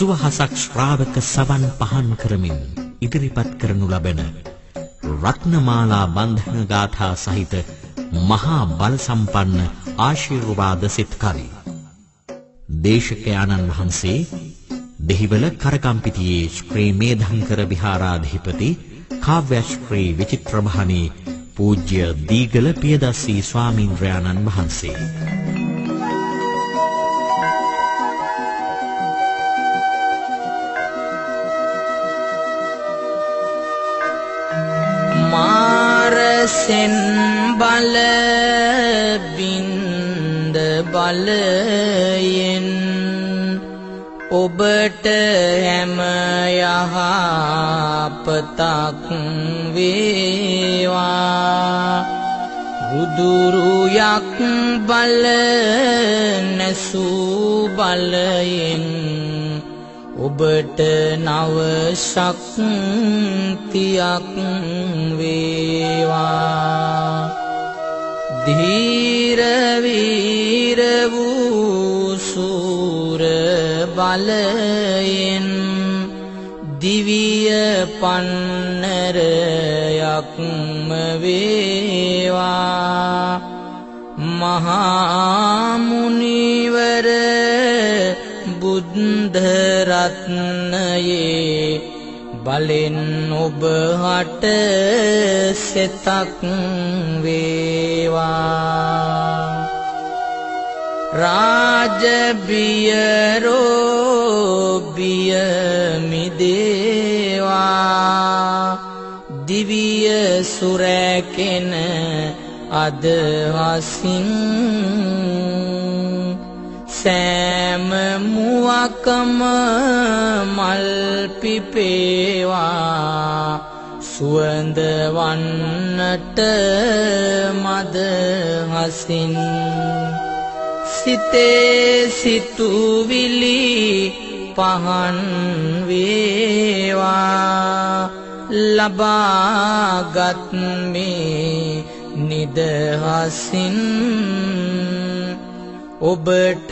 සුවහසක් ශ්‍රාවක සවන් පහන් කරමින් ඉදිරිපත් කරනු ලබන රත්නමාලා බන්ධන ගාථා සහිත මහා බල සම්පන්න ආශිර්වාද සිත් කවි. දේශකයාණන් වහන්සේ දෙහිවල කරකම්පිටියේ ශ්‍රී මේධංකර විහාරාධිපති කාව්‍යශ්‍රී විචිත්‍රභානී පූජ්‍ය දීගල පියදස්සී ස්වාමීන්ද්‍රයාණන් වහන්සේ. සෙන් බල බින්ද බලයෙන් ඔබට හැම යහපතක් වේවා. බුදුරුයක් බල නැසූ බලයෙන් ඔබට නව ශක්තියක් වේවා. ධීර වීර වූ සූර බලයෙන් දිවිය පන්නරයක්ම වේවා මහා මුනිවර බුද්ධ රත්නයේ බලෙන් ඔබ හට සෙතක් වේවා. රාජබියරෝ බිය මිදේවා. දිවිය සුරැකෙන අදහසින් සෑම මුවකම මල් පිපේවා. සුවඳ වන්නට මද හසින්. සිතේ සිතුවිලි පහන් වේවා. ලබාගත් මේ නිදහසින් ඔබට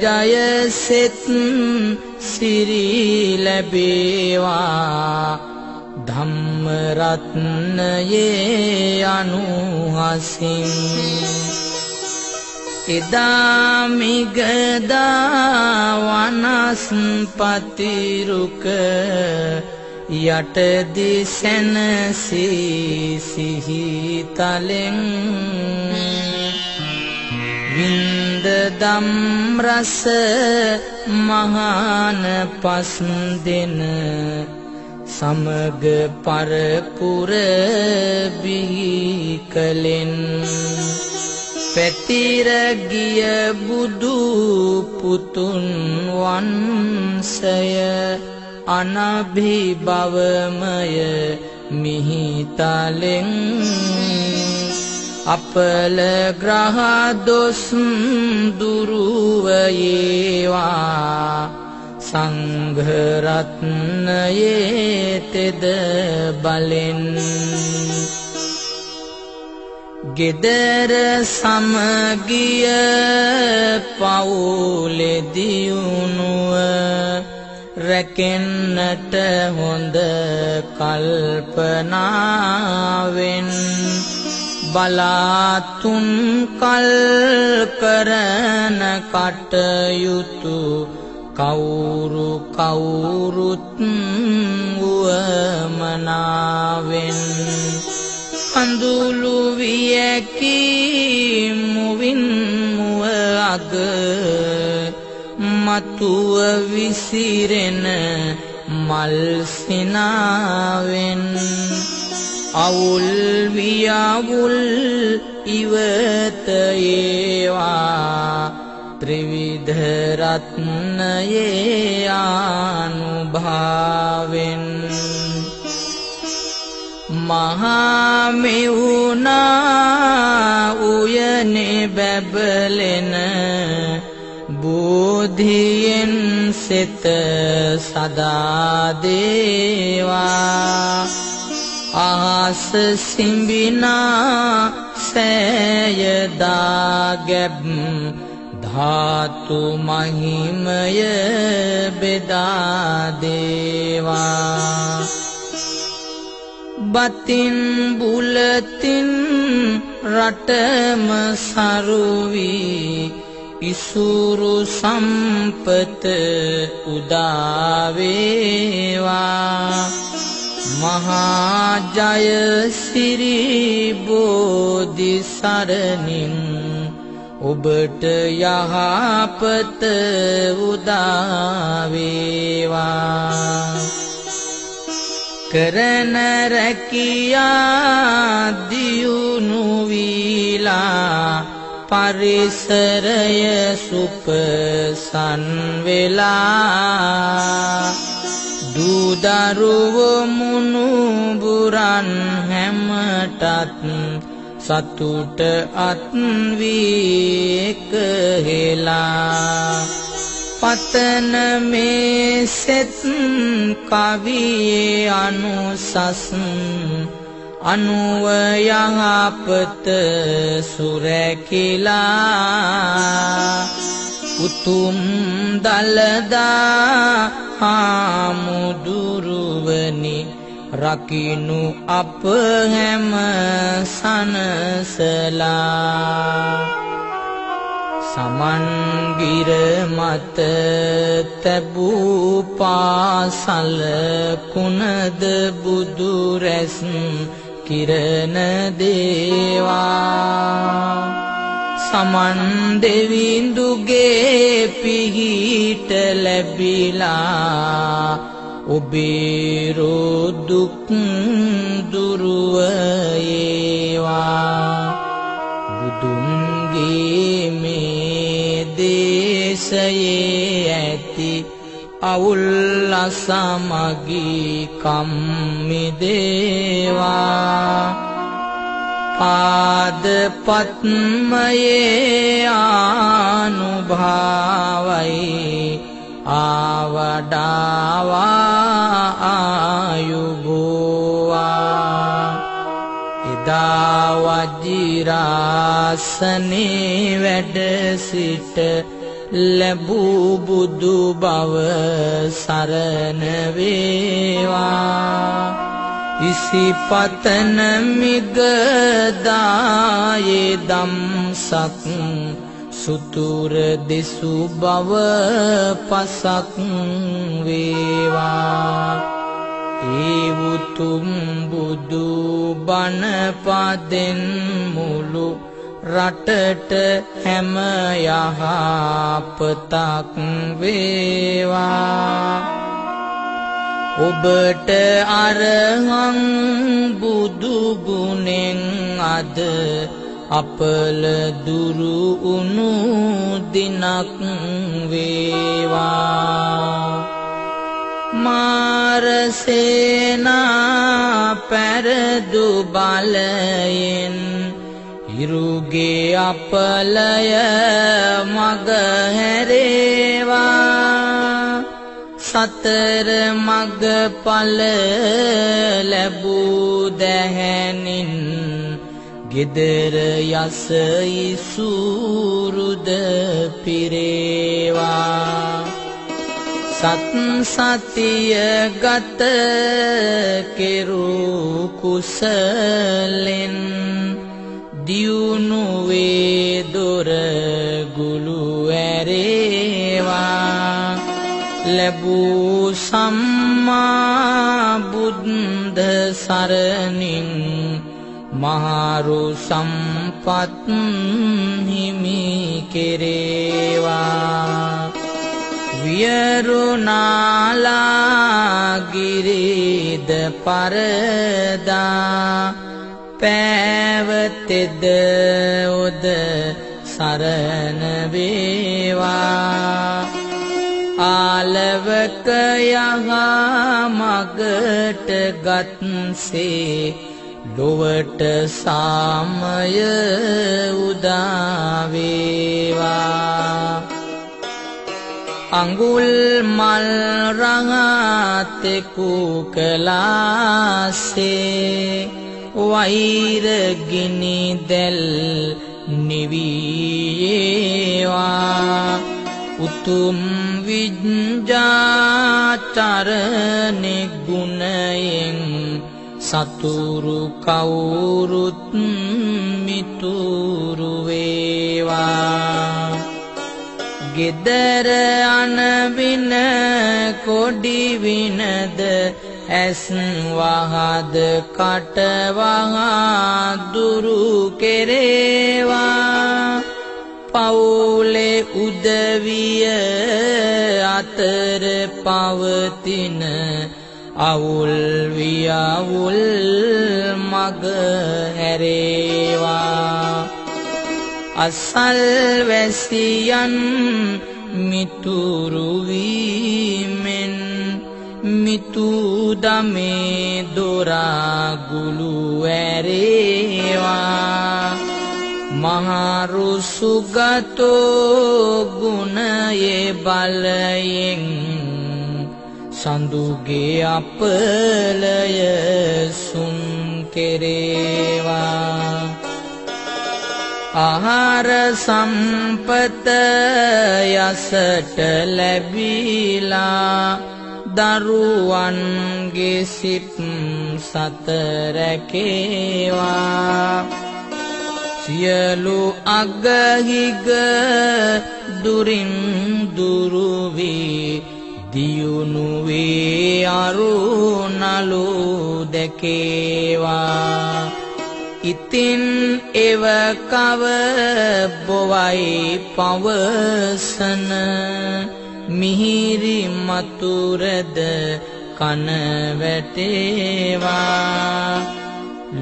ජයසෙත් සිරී ලැබේවා. ධම්මරත්නයේ අනුහසින්. එදාමිගදා වනස්පතිරුක යටදිසැනසී සිහිතලෙන් වින්ද දම් රස මහාන පස් දෙන සමග පරපුර බිහි කලෙන් පැතිර ගිය බුදු පුතුන් වන්සය අනභිභවමය මිහිතලෙන් අපල ග්‍රහ දොස් දුරුවයේවා සංඝරත්නයේ තෙද බලෙන් ගෙදර සමගිය පවුලෙදියුණුව රැකෙන්නට හොඳ කල්පනාවෙන් බලාතුන් කල් කරන කටයුතු කවුරු කවුරුත් වුවමනාවෙන්. අඳුළු වියකි මුවින් මුව අග මතුව විසිරෙන මල් සිනාවෙන්. අවුල් වියවුල් ඉවත ඒවා ත්‍රිවිධ රත්නයේ ආනුභාවෙන් මහා මෙවුනා උයනේ බැබලෙන බෝධියෙන් සිත සදා දේවා ආස සිඹිනා සෑයදා ගැබ් ධාතු මහිමය බෙදා දේවා බතින් බුලතින් රටම සරුවී ඉසුරු සම්පත උදාවේවා මහාජය සිරිබෝධි සරණින් ඔබට යහපත උදාවේවා. කරන රැකියා දියුණු වීලා පරිසරය සුපසන් වෙලා. දූදරුව මුණුබුරන් හැමටත් සතුට අත්වී එකහෙලා පතන මේ සෙත් කවියේ අනුසස් අනුව යහපත සුරැකිලා. උතුම් දලදා හාමුදුරුවනි රකිනු අප හැම සනසලා. සමන්ගිර මත තැබූ පාසල කුණද බුදු රැස් කිරණ දේවා. සමන් දෙවිඳුගේ පිහිට ලැබිලා ඔබේ රෝදුක් දුරුව ඒවා බුදුන්ගේ මේ දේශයේ ඇති අවුල් අසමගී කම්මිදේවා පාද පත්මයේ ආනුභාවයි. ආවඩාවා ආයුබෝවා. එදා වජිරාසනේ වැඩ සිට ලැබූ බුදු බව සරණ වේවා. ඉසිපතන මිගදායේ දම්සක් සුතුර දෙසු බව පසක් වේවා ඒ උතුම් බුදු බණ පදෙන් මුළු රටට හැම යහපතක් වේවා ඔබට අරහං බුදු ගුණෙන් අද අපල දුරු උනු දිනක් වේවා. මාරසේනා පැරදු බලයෙන් ඉරුගේ අපලය මග හැරේවා සතර මග පල ලැබූ දැහැනින් ගෙදර යස ඉසුරුද පිරේවා. සත් සතිය ගත කෙරූ කුසලෙන් දියුණුවේ දොර ලැබූ සම්මා බුද්ධ සරණින් මහරු සම්පත් හිමි කෙරේවා. වියරුනාලාගිරිද පරදා පෑවතෙද ඔද සරණ වේවා. ආලවක යහා මගට ගත්සේ ලොවට සාමය උදාවේවා අඟුල් මල් රඟාතෙකු කලාසේ වෛරගිනි දැල් නිවීයේවා. උතුම් විඤ්ජාචරණෙ ගුණයෙන් සතුරු කවුරුත් මිතුරු වේවා. ගෙදර අනවින කොඩි විනද ඇස් වහද කටවහා දුරු කෙරේවා. පවුලේ උදවිය අතර පවතින අවුල් වියවුල් මග හැරේවා අසල් වැසියන් මිතුරු වීමෙන් මිතු දමේ දොරාගුළු ඇරේවා. මහරු සුගතෝ ගුණයේ බලයෙන් සඳුගේ අපලය සුන් කෙරේවා. ආහාර සම්පත යසට ලැබීලා දරුවන්ගේ සිත් සතරැකේවා සියලු අගහිග දුරින් දුරුවී. දියුණුවේ අරුණලු දැකේවා. ඉතින් එව කව බොවයි පවසන. මිහිරි මතුරද කන වැටේවා.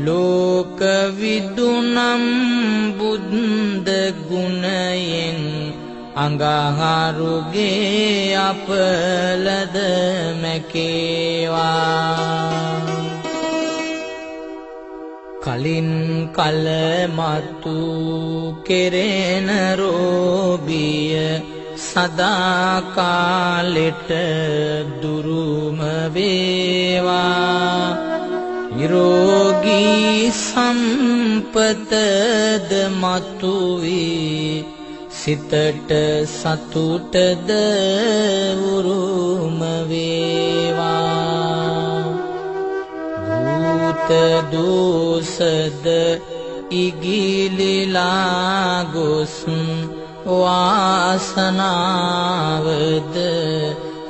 ලෝක විදුනම් බුද්ධ ගුණයෙන් අඟහරුගේ අපලද මැකේවා. කලින් කල මතු කෙරෙන රෝබිය සදාකාලෙට දුරුම වේවා. නිරෝගී සම්පතද මතුවී. සිතට සතුටද උරුම වේවා. භූත දෝසද ඉගිලිලා ගොස් වාසනාවද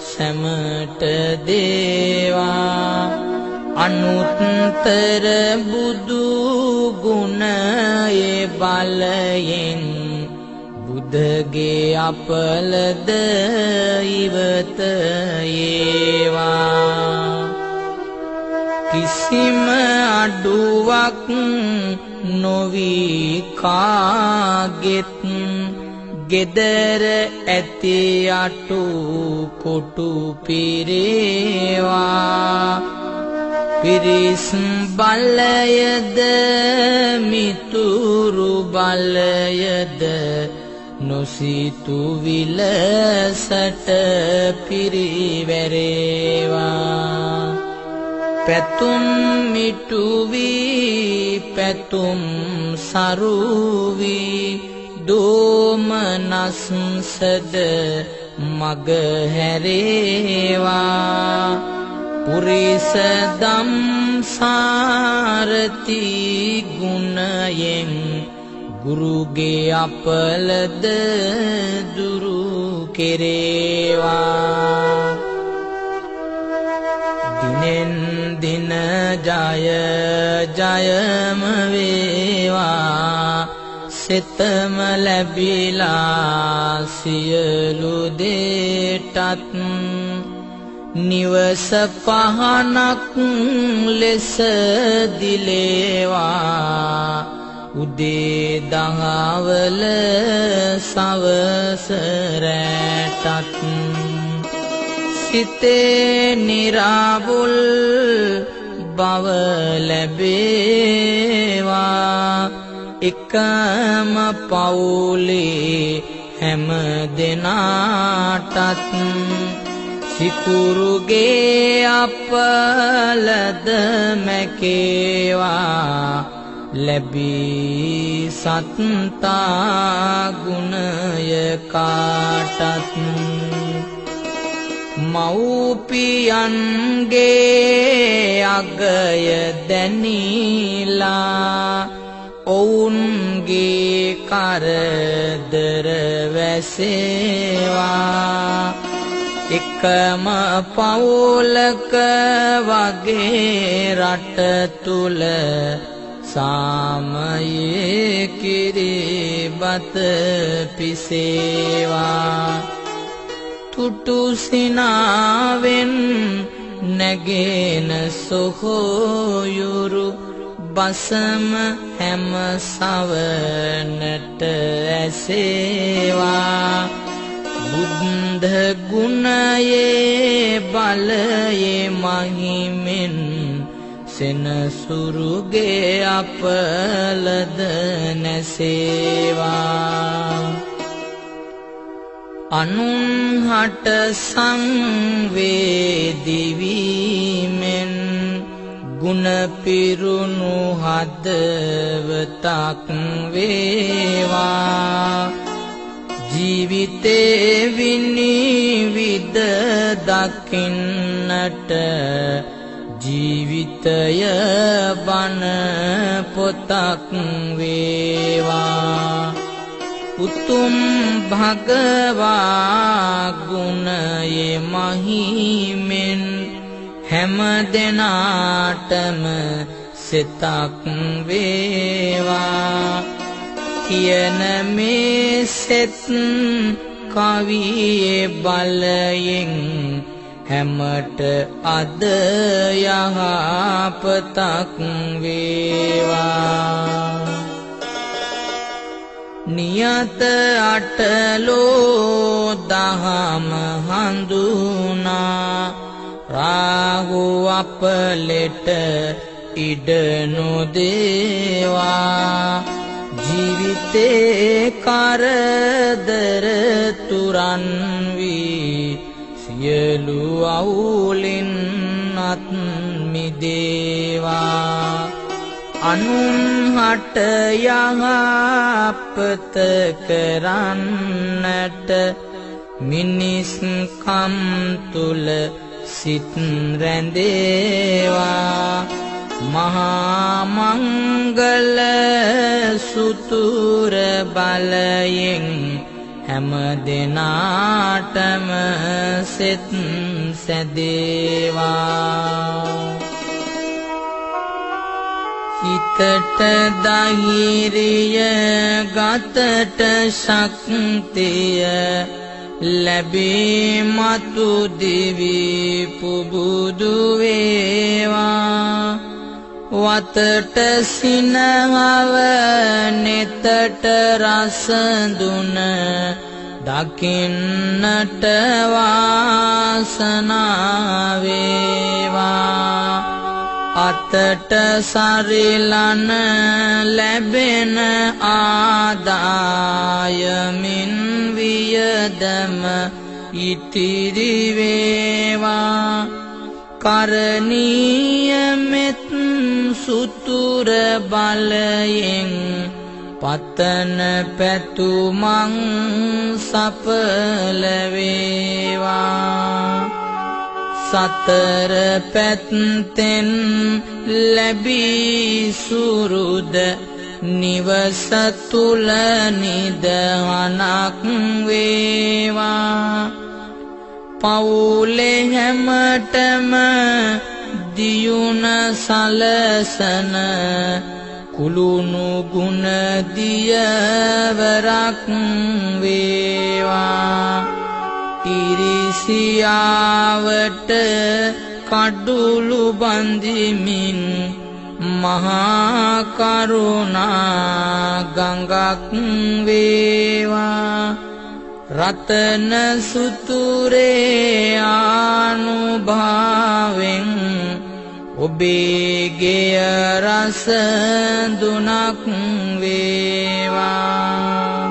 සැමට දේවා. අනුත්තර බුදු ගුණයේ බලයෙන් බුදගේ අපලද ඉවත ඒවා කිසිම අඩුවක් නොවී කාගෙත් ගෙදර ඇති අටු කොටු පිරේවා පිරිස් බලයද මිතුරු බලයද නොසිතු විලසට පිරිවැරේවා. පැතුම් මිටුවී පැතුම් සරුවී දෝමනස්සද මග හැරේවා පුරිස දම් සාරති ගුණයෙන් ගුරුගේ අපලද දුරු කෙරේවා. දිනෙන් දින ජය ජයම වේවා. සෙතම ලැබිලා සියලු දේටත් නිවස පහනක් ලෙස දිලේවා. උදේ දහවල සවස රැටත්. සිතේ නිරාවුල් බව ලැබේවා. එකම පවුලේ හැම දෙනාටත්. සිකුරුගේ අපලද මැකේවා. ලැබී සත්තා ගුණය කාටත් මව්පියන්ගේ අගය දැනීලා ඔවුන්ගේ කරදර වැසේවා. එකම පවුලක වගේ රට තුල සාමයේ කිරිබත පිසේවා. තුටුසිනාවෙන් නැගෙන සොහෝයුරු බසම හැම සවනට ඇසේවා. බුද්ධ ගුණයේ බලයේ මහිමෙන් සෙනසුරුගේ අපලද නැසේවා. අනුන්හට සංවේදිවීමෙන් ගුණ පිරුණු හදවතක් වේවා. ජීවිතේ විනිවිද දකින්නට ජීවිතය බණ පොතක් වේවා. උතුම් භගවා ගුණයේ මහිමෙන් හැම දෙනාටම සිතක් වේවා. කියන මේ සෙත් කවියේ බලයෙන් හැමට අද යහපතක් වේවා. නියත අටලෝ දහම හඳුනා රාහු අපලෙට ඉඩ නොදේවා. ජීවිතේ කරදර තුරන් වී සියලු අවුලින් අත් මිදේවා. අනුන්හට යහපත කරන්නට මිනිස්කම් තුල සිත් රැඳේවා. මහා මංගල සුතුර බලයෙන් හැම දෙනාටම සෙත් සැදේවා. හිතට දහිරිය ගතට ශක්තිය ලැබේ මතු දිවි පුබුදු වේවා. වතට සිනහව නෙතට රසඳුන දකින්නට වාසනාව වේවා අතට සරිලන ලැබෙන ආදායමින් වියදම ඉතිරි වේවා. කරණීය මෙත් සුතුර බලයෙන් පතන පැතුමන් සපල වේවා. සතර පැත්තෙන් ලැබී සුරුද නිවස තුල නිදහනක් වේවා. පවුලේ හැමතෙම දියුණ සලසන කුළුණු ගුණ දියවරක් වේවා. ඉරිසියාවට කඩුළු බඳිමින් මහා කරුණා ගඟක් වේවා. රතන සුතුරේ ආනුභාවෙන් ඔබේ ගෙය රස දුනක් වේවා.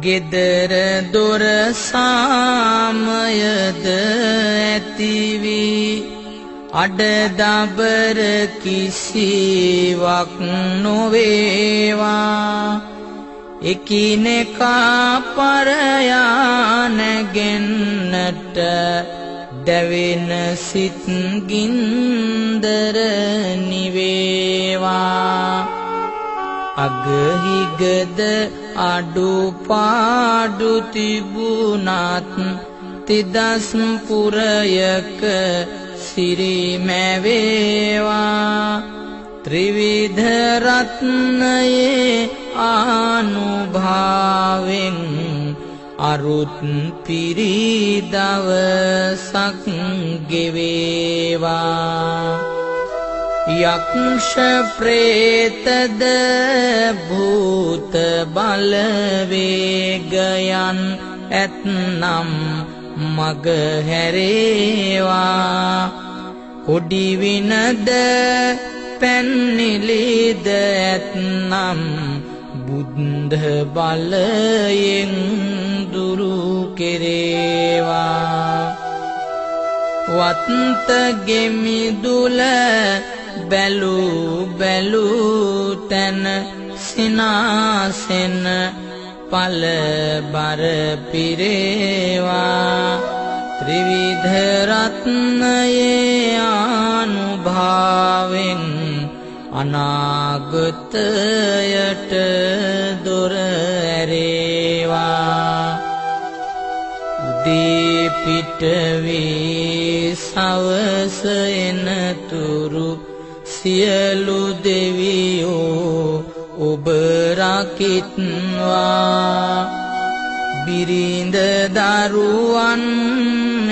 ගෙදර දොර සාමයද ඇතිවී. අඩදබර කිසිවක් නොවේවා. එකිනෙකා පරයානැගෙන්නට දැවෙන සිත් ගින්දර නිවේවා. අගහිගද අඩුපාඩු තිබුණත් තිදස් පුරයක සිරිමැවේවා ත්‍රිවිධ රත්නයේ ආනුභාවෙන් අරුත් පිරිදවසක් ගෙවේවා. යක්ෂ ප්‍රේතද භූත බලවේගයන් ඇත්නම් මග හැරේවා. කොඩිවිනද පැන්නිලිද ඇත්නම් බුද්ධ බලයෙන් දුරු කෙරේවා. වත්ත ගෙමිදුල බැලු බැලු තැන සිනාසෙන පල බර පිරේවා. ත්‍රිවිධ රත්නයේ ආනුභාවෙන් අනාගතයට දොර ඇරේවා. උදේ පිටවේ සවස එනතුරු සියලු දෙවියෝ ඔබ රකිත්වා බිරිඳ දරුවන්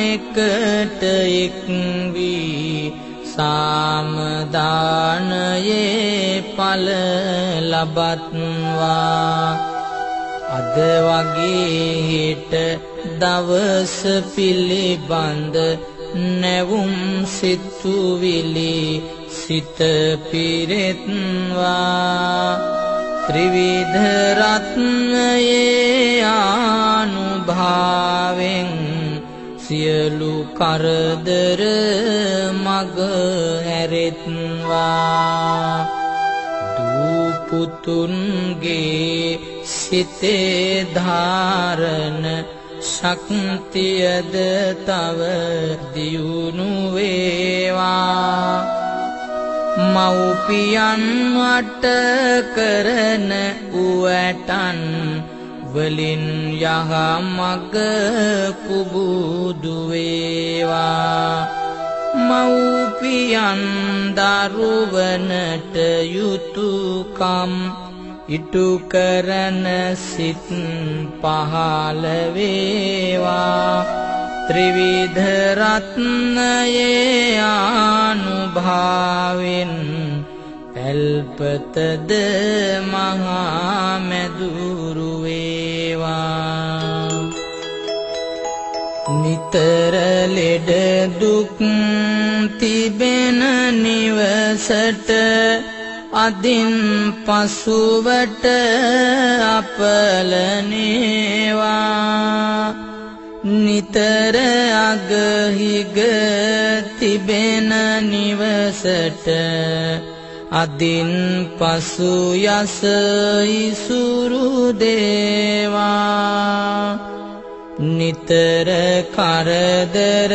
එකට එක්වී සාමදානයේ පල ලබත්වා. අද වගේ හෙට දවස පිළිබඳ නැවුම් සිතුවිලි සිත පිරෙත්වා. ත්‍රිවිධ රත්නයේ ආනුභාවෙන් සියලු කරදර මග හැරෙත්වා. දූපුතුන්ගේ සිතේ ධාරණ ශක්තියද තව දියුණු වේවා. මව්පියන් වට කරන උවටන් වලින් යහ මග පුබුදු වේවා. මව්පියන් දරුවනට යුතුයකම් ඉටු කරන සිත් පහළ වේවා. ත්‍රිවිධ රත්නයේ ආනුභාවෙන් පැල්පතද මහා මැදුරු වේවා. නිතර ලෙඩ දුක් තිබෙන නිවසට අදින් පසුවට අපලනේවා නිතර අගහිග තිබෙන නිවසට අදින් පසු යස ඉසුරු දේවා. නිතර කරදර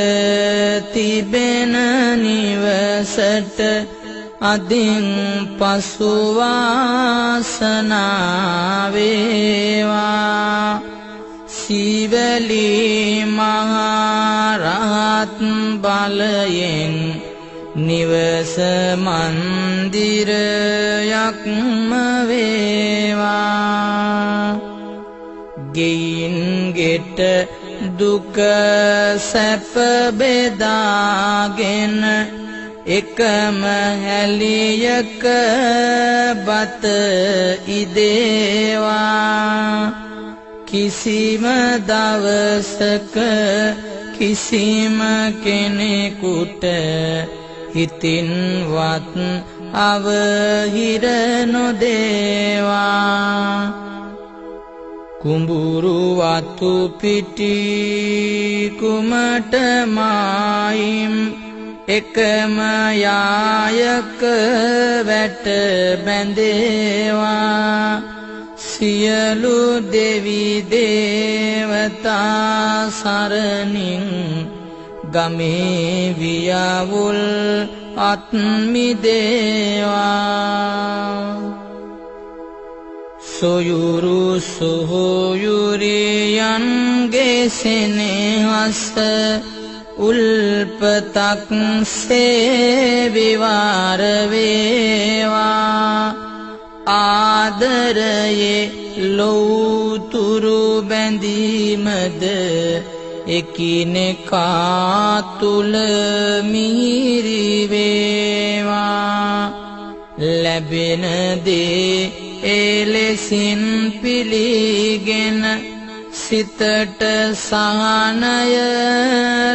තිබෙන නිවසට අදින් පසුවාසනාවේවා සිවලි මහරහත් බලයෙන් නිවස මන්දිරයක්ම වේවා ගෙයින් ගෙට දුක සැප බෙදාගෙන එකම හැලියක බත ඉදේවා. කිසිම දවසක කිසිම කෙනෙකුට හිතින්වත් අවහිර නොදේවා. කුඹුරු වතු පිටි කුමට මායිම් එකම යායක වැට බැඳේවා. සියලු දෙවි දේවතා සරණින් ගමේ වියවුල් අත්මිදේවා සොයුරු සොහොයුරියන්ගේ සෙනෙහස උල්පතක් සේවිවාර වේවා. ආදරයේ ලෝතුරු බැඳීමද එකිනෙකා තුල මිහිරි වේවා. ලැබෙන දේ එලෙසින් පිළිගෙන සිතට සහනය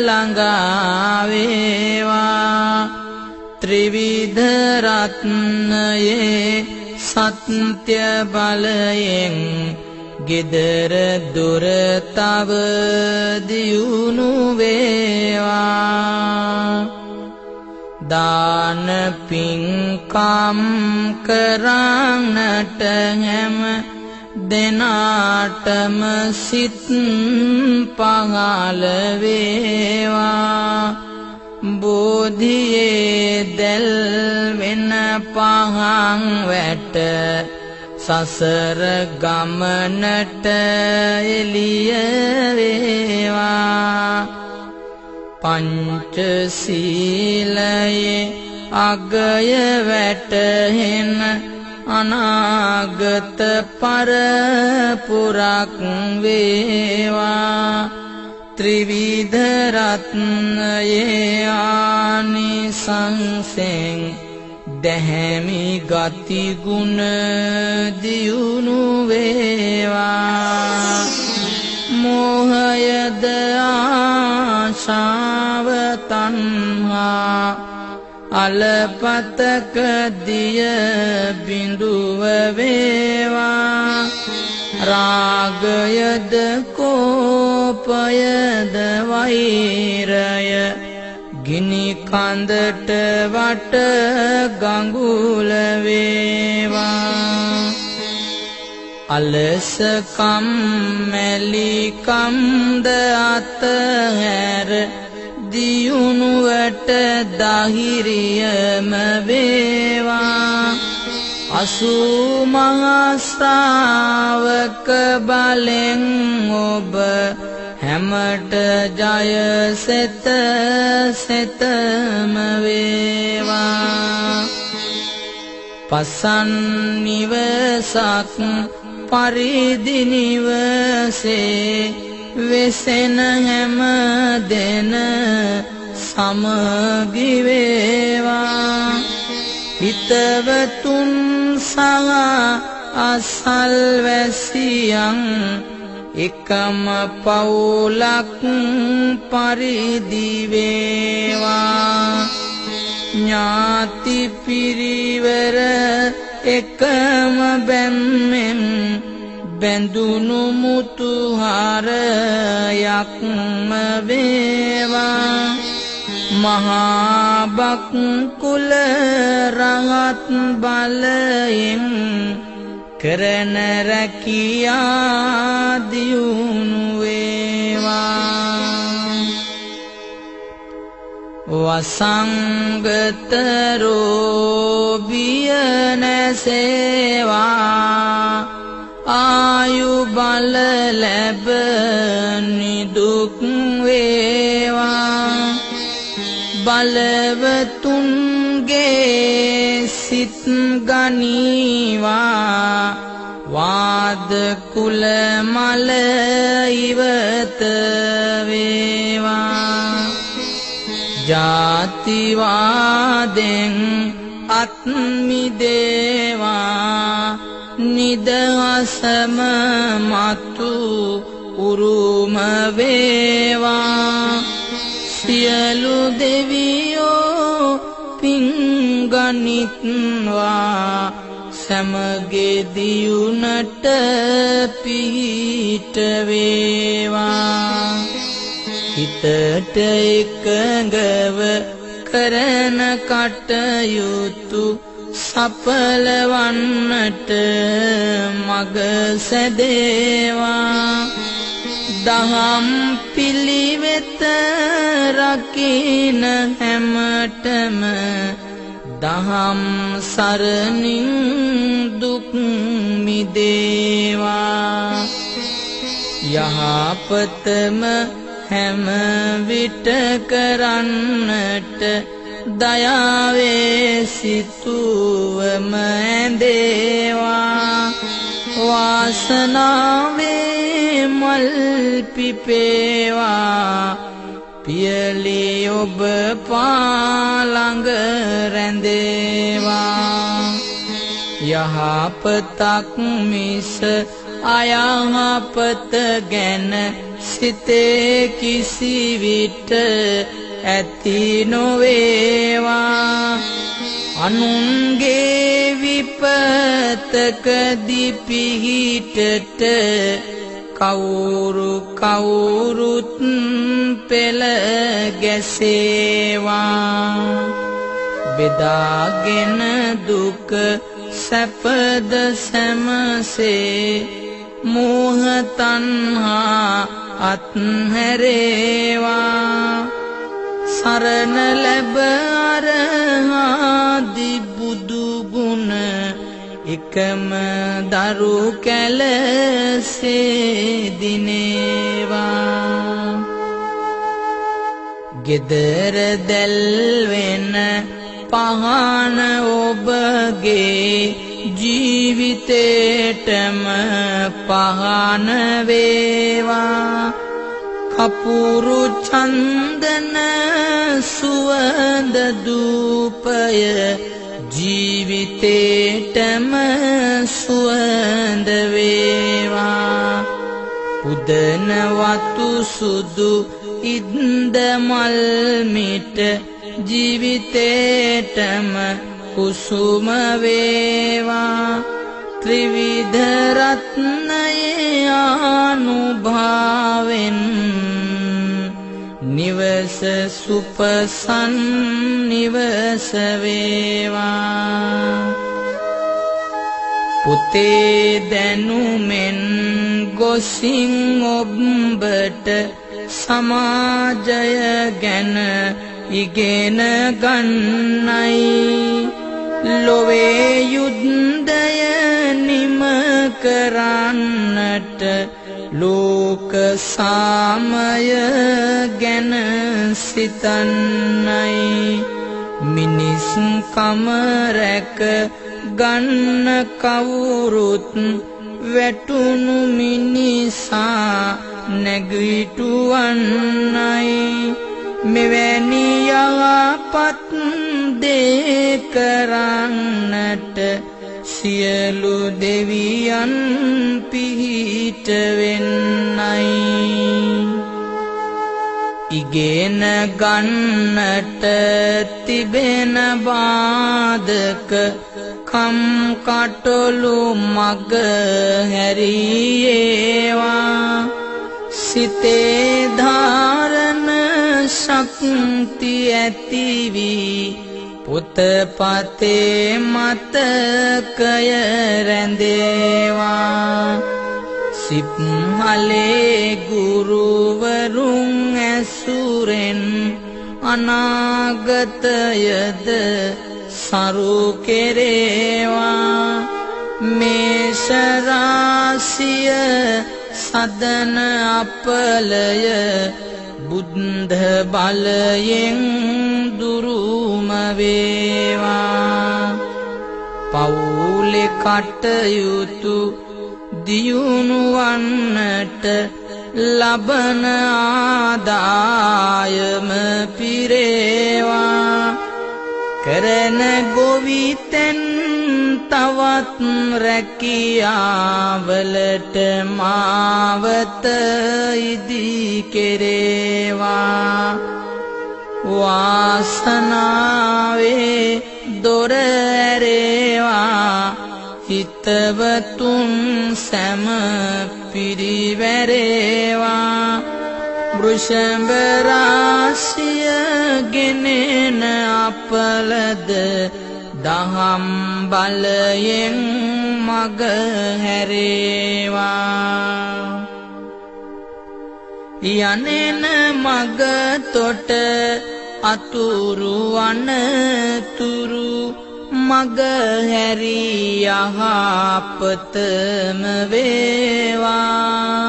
ළඟා වේවා ත්‍රිවිධ රත්නයේ සත්‍ය බලයෙන් ගෙදර දොර තව දියුණු වේවා දාන පින්කම් කරන්නට හැම දෙනාටම සිත් පහළ වේවා බෝධියේ දැල් වෙන පහන් වැට සසර ගමනට එළිය වේවා පංචශීලයේ අගය වැටහෙන අනාගත පරපුරක් වේවා. ත්‍රිවිධ රත්නයේ ආනිසංසෙන් දැහැමි ගති ගුණ දියුණු වේවා. මෝහයද ආශාව තණ්හා අලපතක දිය බිඳුව වේවා. රාගයද කෝපයද වෛරය ගිනි කඳට වට ගඟුල වේවා. අලසකම් මැලිකම්ද අතහැර දියුණුවට දහිරියම වේවා. අසූ මහස්ථාවක බලෙන් ඔබ හැමට ජය සෙත සෙතම වේවා. පසන් නිවසක් පරිදි නිවසේ වෙසෙන හැම දෙන සමගි වේවා. හිතවතුන් සහ අසල්වැසියන් එකම පවුලක් පරිදි වේවා. ඥාති පිරිවර එකම බැම්මෙන් බැඳුණු මුතුහාරයක්ම වේවා මහා බක් කුල රහත් බලයෙන් කරන රැකියා දියුණු වේවා. වසංගතරෝ බිය නැසේවා. ආයු බල ලැබ නිදුක් වේවා. බලවතුන්ගේ සිත් ගනීවා. වාද කුල මල ඉවත වේවා. ජාතිවාදෙන් අත්මිදේවා නිදහසම මතු උරුම වේවා. සියලු දෙවියෝ පිංගනිත්වා සමගේ දියුණට පිහිට වේවා. හිතට එකඟව කරන කටයුතු සපලවන්නට මග සැදේවා. දහම් පිළිවෙත රකින හැමටම දහම් සරණින් දුක් මිදේවා. යහපතම හැම විට කරන්නට දයාවේ සිතුවම ඇඳේවා. වාසනාවේ මල් පිපේවා. පියලි ඔබ පාළඟ රැඳේවා. යහපතක් මිස අයහපත ගැන සිතේ කිසිවිට ඇති නොවේවා. අනුන්ගේ විපතකදි පිහිටට කවුරු කවුරුත් පෙළ ගැසේවා. බෙදාගෙන දුක සැපද සැමසේ මෝහ තණ්හා අත්හැරේවා. සරණ ලැබ අරහාදි බුදු ගුණ එකම දරු කැලසේ දිනේවා ගෙදර දැල්වෙන පහන ඔබගේ ජීවිතේටම පහන වේවා. කපුරු චන්දන සුවඳ දූපය ජීවිතේටම සුවඳ වේවා. උදන වතු සුදු ඉන්ද මල් මිට ජීවිතේටම කුසුම වේවා. ත්‍රිවිධ රත්නයේ ආනුභාවෙන් නිවස සුපසන් නිවස වේවා. පුතේ දැනුමෙන් ගොසින් ඔබ්බට සමාජය ගැන ඉගෙන ගන්නයි. ලොවේ යුද්ධය නිම කරන්නට ලෝක සාමය ගැන සිතන්නයි. මිනිස් කම රැක ගන්න කවුරුත් වැටුණු මිනිසා නැගිටුවන්නයි මෙවැනි යහපත් දේ කරන්නට සියලු දෙවියන් පිහිට වෙන්නයි. ඉගෙන ගන්නට තිබෙන බාධක කම් කටොලු මග හැරියේවා. සිතේ ධාරණ ශක්ති ඇතිවි. පොතපතේ මතකය රැඳේවා. සිප්හලේ ගුරුවරුන් ඇසුරෙන් අනාගතයද සරු කෙරේවා. මේෂරාසිය සදන අපලය බුද්ධ බලයෙන් දුරුම වේවා. පවුලේ කටයුතු දියුණුවන්නට ලබන ආදායම පිරේවා. කරන ගොවිතැන් තවත් රැකියාවලට මාවත ඉදී කෙරේවා. වාසනාවේ දොර ඇරේවා. හිතවතුන් සැම පිරිවැරේවා. වෘෂභ රාශිය ගෙනෙන අපලද දහම් බලයෙන් මග හැරේවා. යනෙන මග තොට අතුරු අනතුරු මග හැරී යහපතම වේවා.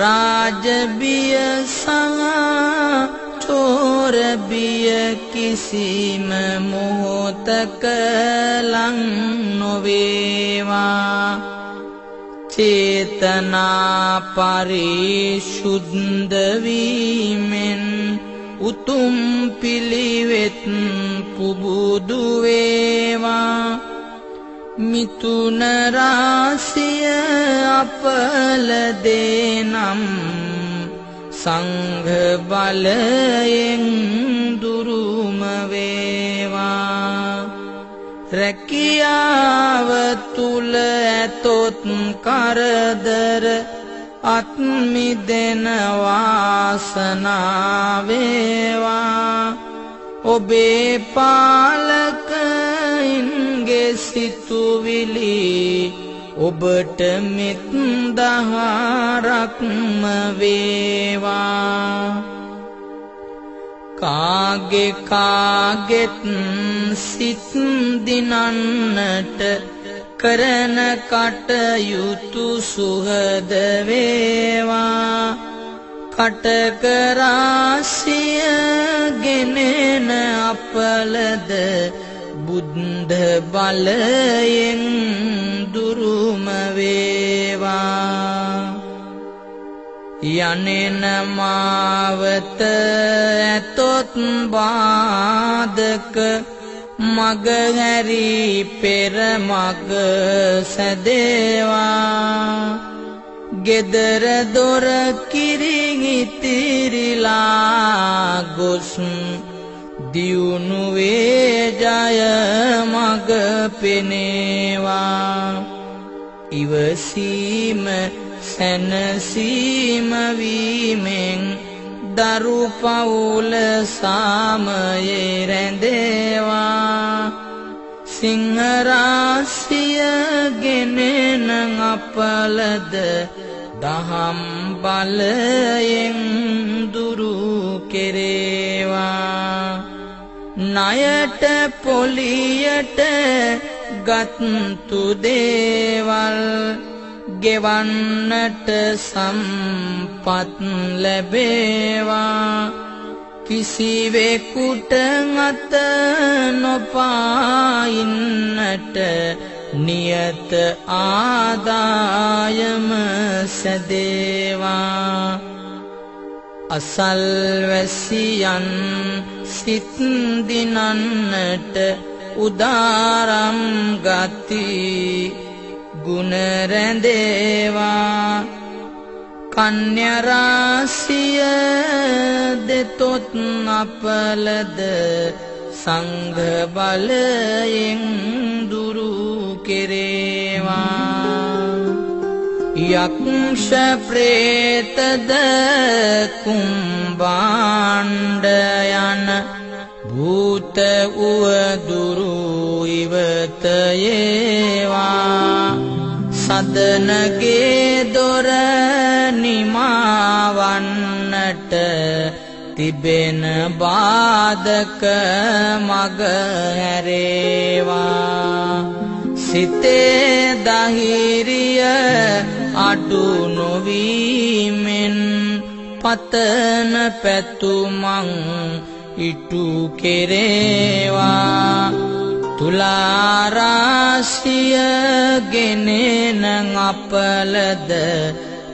රාජබිය සහ චෝරබිය කිසිම මොහොතක ලං නොවේවා චේතනා පරිශුද්ධ වීමෙන් උතුම් පිළිවෙත් පුබුදු වේවා මිතුන රාශිය අපල දේනම් සංඝ බලයෙන් දුරුම වේවා. රැකියාව තුල ඇතොත් කරදර අත්මිදෙන වාසනාවේවා ඔබේ පාලකයින්ගේ සිතුවිලි ඔබට මෙත් දහරක්ම වේවා. කාගෙ කාගෙත් සිත් දිනන්නට කරන කටයුතු සුහද වේවා. කටක රාශිය ගෙනෙන අපලද බුද්ධ බලයෙන් දුරුම වේවා. යනෙන මාවත ඇතොත් බාදක මග හැරි පෙර මග සැදේවා. ගෙදර දොර කිරිගිතිරිලා ගොස් දියුණුවේ ජය මග පෙනේවා. ඉවසීම සැනසීම වීමෙන් දරු පවුල සාමයේ රැඳේවා. සිංහරාශිය ගෙනෙන අපලද දහම් බලයෙන් දුරු කෙරේවා. ණයට පොලියට ගත්තු දේවල් ගෙවන්නට සම්පත් ලැබේවා. කිසිවෙකුට අත නොපායින්නට නියත ආදායම සැදේවා. අසල්වැසියන් සිත් දිනන්නට උදාරම් ගති. ගුණ රැඳේවා. කන්‍යරාසිය දෙතොත් අපලද සංඝ බලයෙන් දුරු කෙරේවා. යක්ෂ ප්‍රේතද කුම්බාණ්ඩ යන භූත උවදුරු ඉවතයේවා සදනගේ දොර නිමාවන්නට තිබෙන බාධක මග හැරේවා සිතේ දහිරිය අඩු නොවීමෙන් පතන පැතුමං ඉටු කෙරේවා. තුලාරාශිය ගෙනෙන අපලද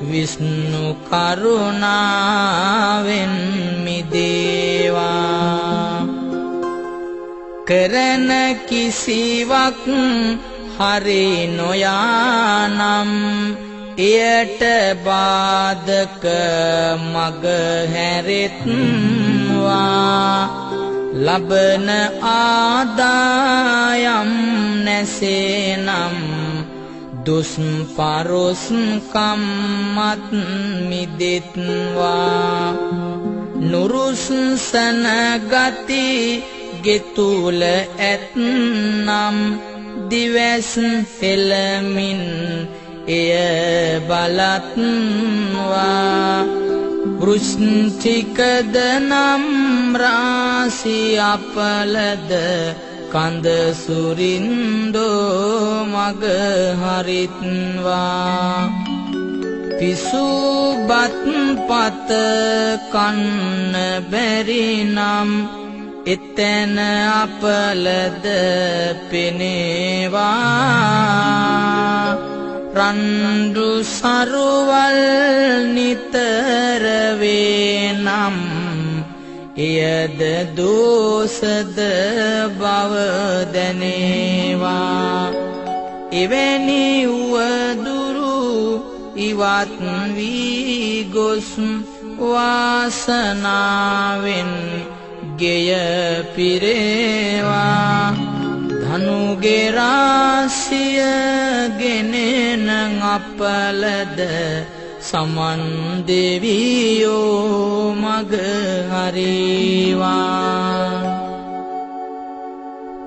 විස්්ණු කරුණාවෙන් මිදේවා. කරන කිසිවක් හරි නොයානම් එයට බාධක මග හැරෙත්වා. ලබන ආදායම් නැසේනම් දුස් පරොස් කම්මත් මිදෙත්වා. නුරුස්සන ගති ගෙතුල ඇත්නම් දිවැස් පෙළමින් එය බලත්වා. වෘෂ්ටිකද නම් රාසි අපලද කඳ සුරින්දෝ මග හරිත්වා. පිසුබත් පත කන්න බැරි නම් එතැන අපලද පෙනේවා. රන්ඩු සරුවල් නිතර වේනම් එයද දෝසද බව දැනේවා. එවැනි උවදුරු ඉවත් වී ගොස් වාසනාවෙන් ගෙය පිරේවා. ධනුගේ රාශිය ගෙනෙන අපලද සමන් දෙවියෝ මග හරිවා.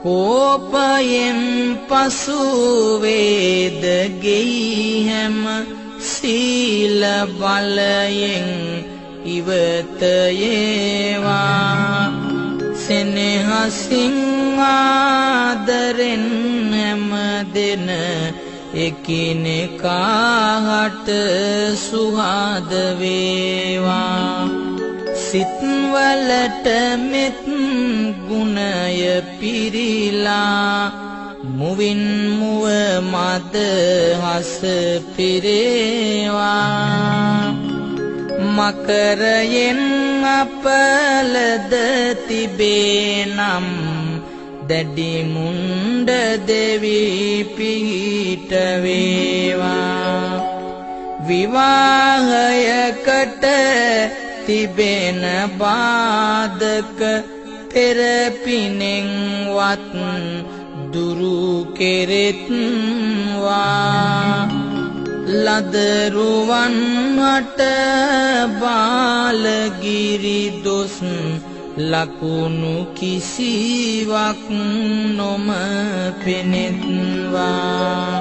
කෝපයෙන් පසු වේද ගෙයි හැම සීල බලයෙන් ඉවත ඒවා සෙනෙහසින් ආදරෙන් හැම දෙන එකිනෙකාහට සුහද වේවා. සිත්වලට මෙත් ගුණය පිරිලා මුවින් මුව මද හස පිරේවා. මකරයෙන් අපලද තිබේනම් දැඩි මුණ්ඩ දෙවි පිහිට වේවා. විවාහයකට තිබෙන බාධක පෙරපිනෙන්වත් දුරු කෙරෙත්වා. ලදරුවන් හට බාලගිරි දොස් ලකුණු කිසිවක් නොම පෙනෙත්වා.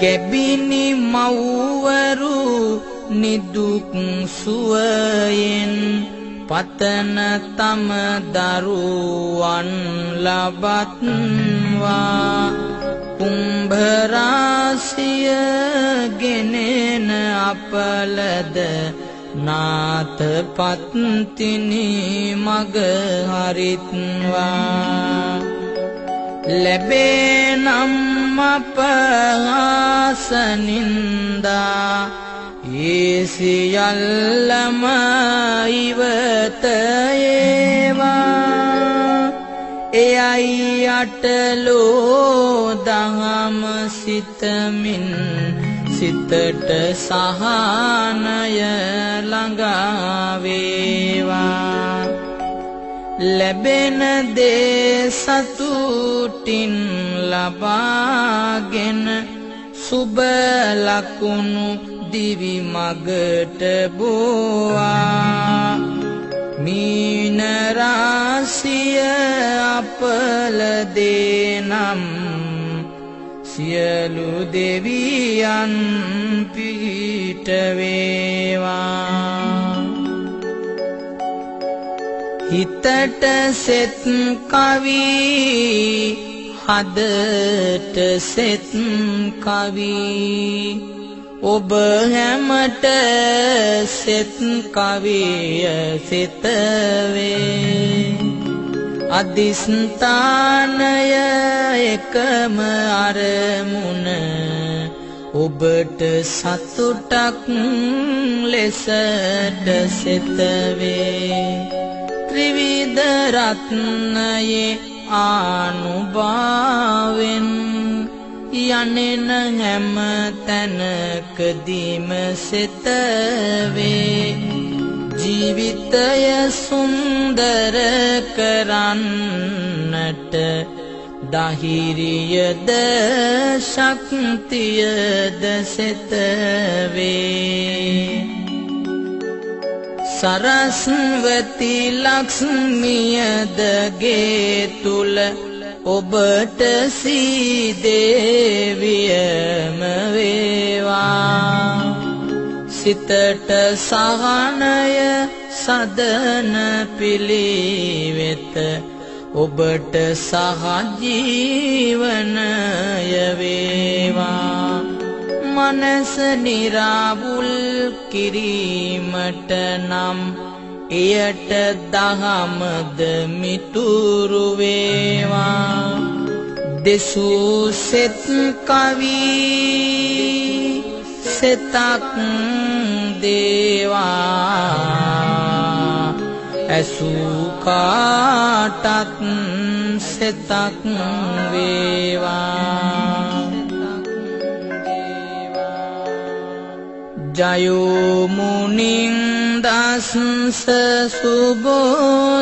ගැබිනි මව්වරු නිදුක් සුවයෙන් පතන තම දරුවන් ලබත්වා. කුම්භරාසිය ගෙනෙන අපලද නාත පත්තිනි මග හරිත්වා. ලැබේනම් අපහාසනින්දා ඒ සියල්ලම ඉවත ඒවා. එයයි අටලෝ දහම සිතමින් සිතට සහනය ළඟාවේවා. ලැබෙන දේ සතුටින් ලබාගෙන සුබ ලකුණු දිවි මගට බෝවා. මීන රාශිය අපල දේනම්. සියලු දෙවියන් පිහිට වේවා. හිතට සෙත් කවි හදට සෙත් කවි. ඔබ හැමට සෙත් කවිය සිතවේ. අධිස්ථානය එකම අරමුණ. ඔබට සතුටක් ලෙසට සිතවේ. ත්‍රිවිධ රත්නයේ ආනුභාවෙන් යනෙන හැම තැනකදීම සිතවේ ජීවිතය සුන්දර සුන්දර කරන්නට දහිරියද ශක්තියද සෙතවේ සරස්වති ලක්ෂ්මියදගේ තුල ඔබට සීදේවියම වේවා. සිතට සහනය සදන පිළිවෙත ඔබට සහජීවනය වේවා. මනස නිරාවුල් කිරීමට නම් එයට දහමද මිතුරු වේවා. දෙසූ සෙත් කවි සෙතක් දේවා. ඇසූ කාටත් සෙතක් වේවා. ජයෝමුනින්දස්ස සුබෝධිමූලේ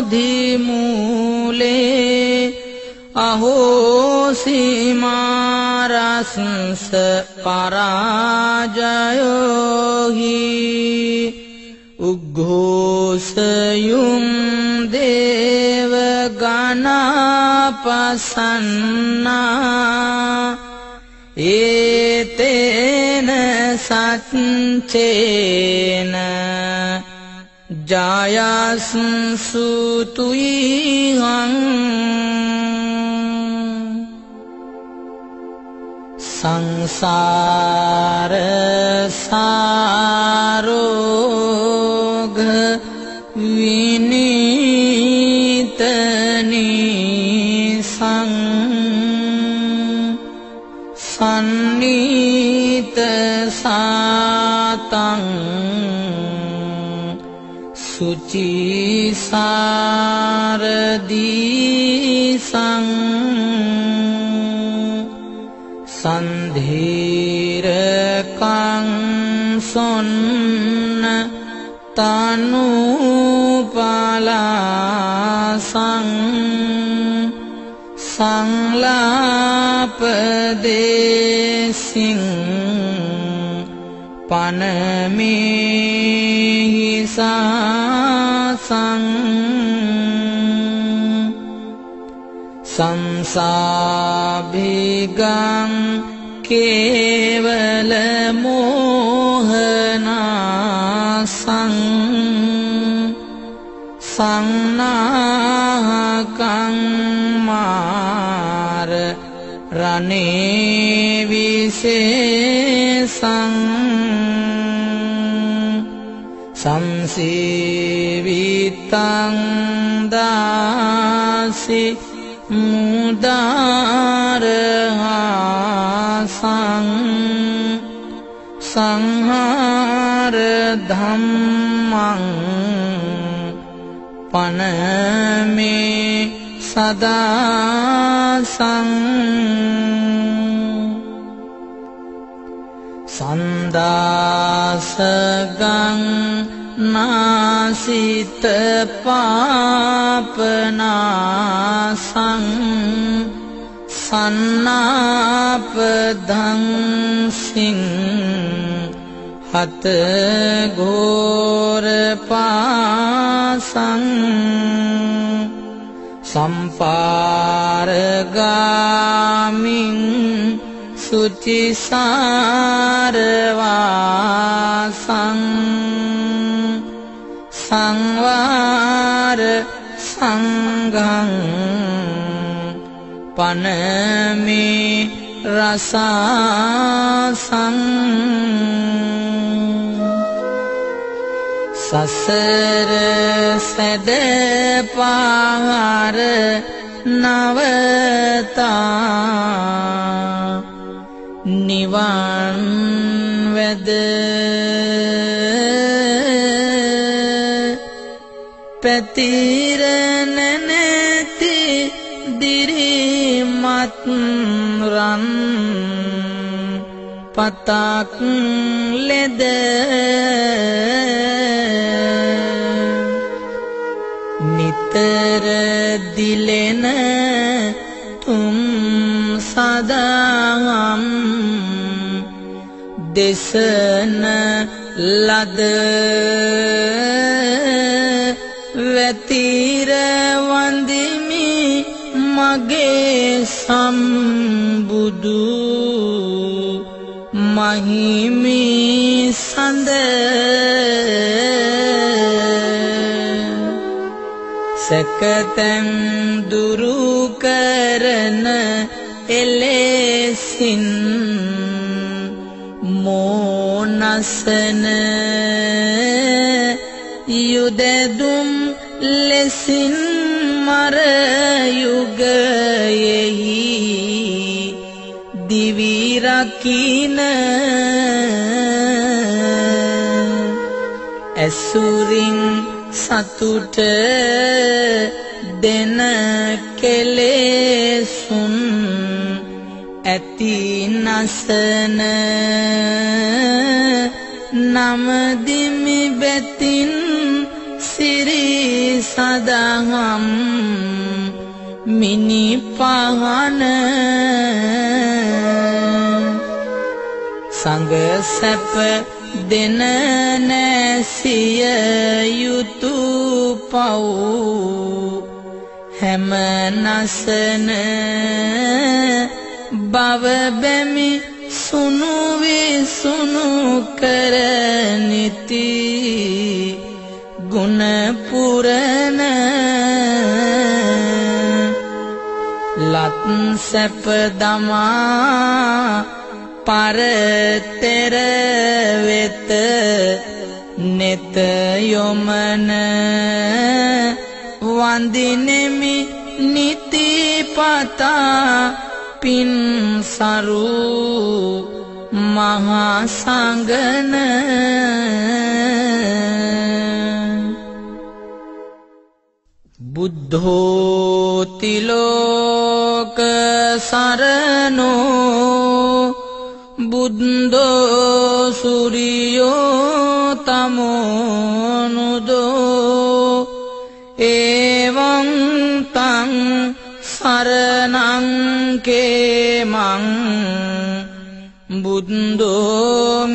අහෝසිමාරස්ස පරාජයෝහි උග්ඝෝසයුම් දේව ගනාපසන්නා සච්චේන ජායස්සුතුයිහං සංසාර සාරෝග සුචිසාරදී සං සන්ධීරකං සොන්න තනුපලාසං සංලාපදේසින් පනමිහිසාසං සංසාභිගං කේවල මෝහනාසං සංනාහකං මාර රනේ විසේසං සංසීවිතං දාසි මුදාරහාසං සංහාර ධම්මං පනමේ සදාසං සන්දාසගං නාසිත පාපනාසං සන්නාපදංසිං හත ගෝර පාසං සම්පාරගාමින් සුචිසාරවාසං සංගං පනමේ රසාසං සසර සැද පාහර නවතා නිවන් වැද පැතිරන දිරිමත් රන් පතක් ලෙද නිතර දිලෙන තුම් සදාම් දෙසන ලද වැතිර වන්දිමි මගේ සම්බුදු මහිමි සඳ සැකතැන් දුරු කරන එලෙසින් මෝනසන යුදදුම් ලෙසින් මරයුගයෙහි දිවිරකින ඇසුරින් සතුට දෙන කෙලෙසුන් ඇති නසන නමදිමි බැතින් සිරි සදහම් මිනි පහන සංග සැප දෙන නැසිය යුතු පව් හැම නසන බව බැමි සුනු විසුනු කරනිති ගුණ පුරන ලත් සැප දමා පරතෙර වෙත නෙත යොමන වන්දිනෙමි නිතිපතා පින් සරු මහා සංගන බුද්ධෝතිලෝක සරනෝ බුද්දෝ සුරියෝ තමෝනුදෝ ඒවං තං සරණංකේමං බුද්දෝ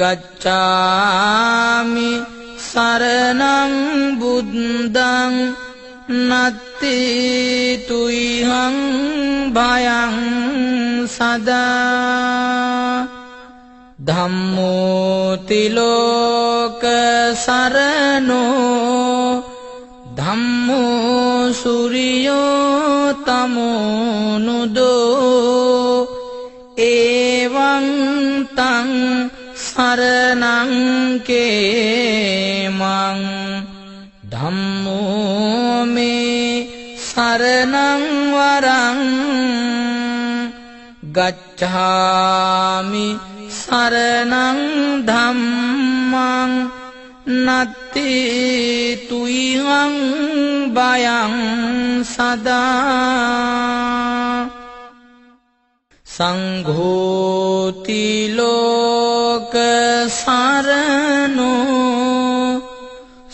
ගච්ඡාමි සරණං බුද්දං නත්ති තුයිහං භයං සදා ධම්මෝතිලෝක සරණෝ ධම්මෝ සුරියෝ තමෝනුදෝ සරණං කේමං ධම්මෝ මේ සරණං වරං ගච්ඡාමි සරණං ධම්මං නත්ති තුයිහං බයං සදා සංඝෝති ලෝක සරණෝ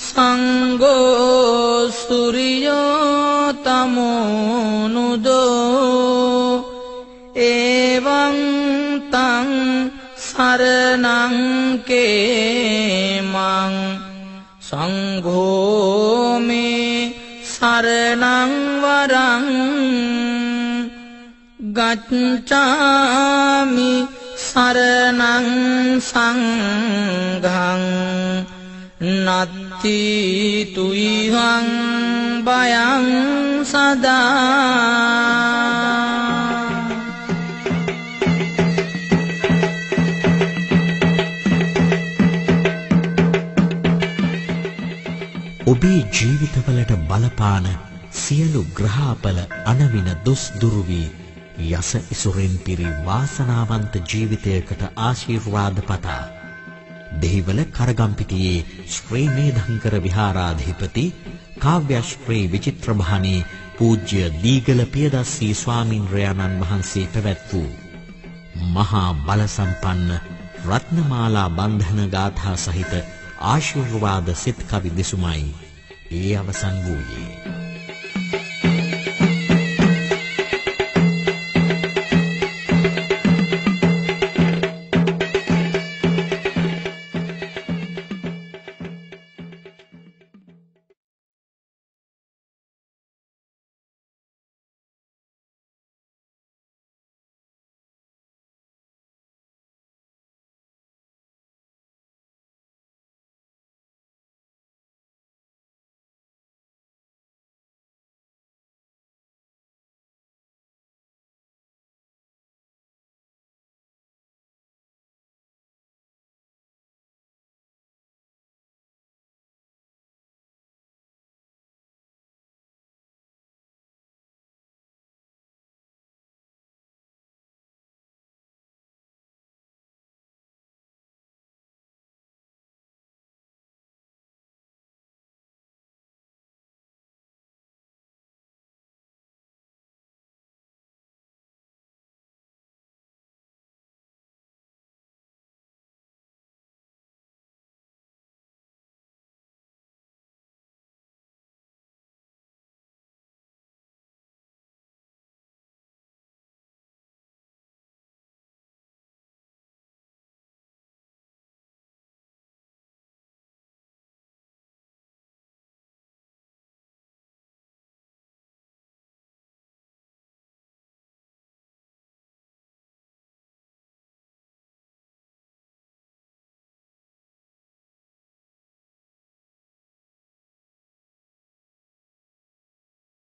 සංඝෝ සුරියෝ තමෝනුදෝ එවං තං සරණං කේමං සංඝෝ මේ සරණං වරං ගච්ඡාමි සරණං සංඝං නත්ති තුයිහං බයං සදා ඔබේ ජීවිතවලට බලපාන සියලු ග්‍රහාපල අනවින දොස් දුරු වී යස ඉසුරෙන් පිරි වාසනාවන්ත ජීවිතයකට ආශිර්වාද පතා. දෙහිවල කරගම්පිටියේ ශ්‍රී මේධංකර විහාරාධිපති කාව්‍යශ්‍රී විචිත්‍රභානී පූජ්‍ය දීගල පියදස්සී ස්වාමින්ද්‍රයාණන් වහන්සේ පැවැත් වූ මහා බලසම්පන්න රත්නමාලා බන්ධන ගාථා සහිත ආශිර්වාද සිත් කවි දෙසුමයි. ඒ අවසන් වූයේ.